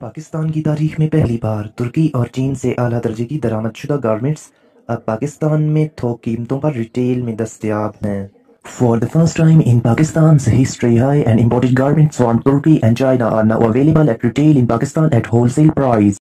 पाकिस्तान की तारीख में पहली बार तुर्की और चीन से आला दर्जे की दरामदशुदा गारमेंट्स अब पाकिस्तान में थोक कीमतों पर रिटेल में दस्तियाब हैं For the first time in Pakistan's history, high and imported garments from Turkey and China are now available at retail in Pakistan at wholesale price.